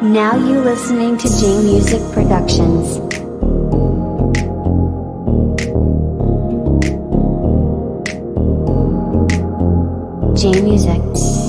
Now you listening to J Music Productions. J Music.